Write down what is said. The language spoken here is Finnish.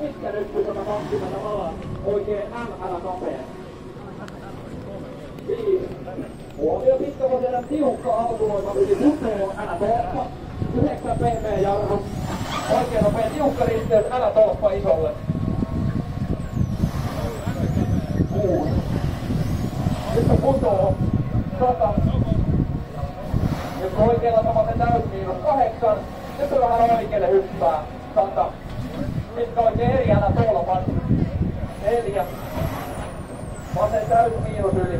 Pitkä nyt 120 alas. Oikein ML nopea. Viisi. Huomio pitkä vasena tiukka alkuvoima yli putoo, älä tolppa. Yhdeksän pehmeä jarru. Oikein nopea tiukka risteys, älä tolppa isolle. Kuusi. Nyt se putoo. Oikealla samaten täys miinus kahdeksan. Nyt on vähän oikealle hyppää. Sata. Sitten oikein eri älä tolpan. Neljä. Vasen täys miinus yli.